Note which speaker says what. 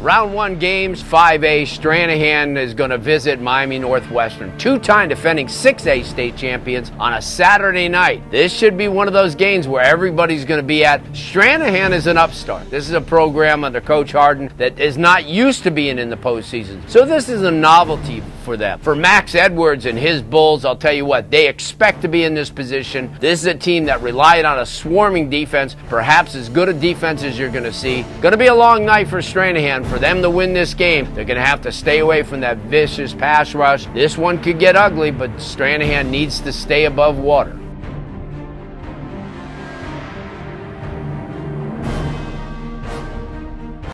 Speaker 1: Round one games, 5A, Stranahan is going to visit Miami Northwestern, two time defending 6A state champions, on a Saturday night. This should be one of those games where everybody's going to be at. Stranahan is an upstart. This is a program under Coach Harden that is not used to being in the postseason. So this is a novelty for them. For Max Edwards and his Bulls, I'll tell you what, they expect to be in this position. This is a team that relied on a swarming defense, perhaps as good a defense as you're going to see. Going to be a long night for Stranahan. For them to win this game, they're going to have to stay away from that vicious pass rush. This one could get ugly, but Stranahan needs to stay above water.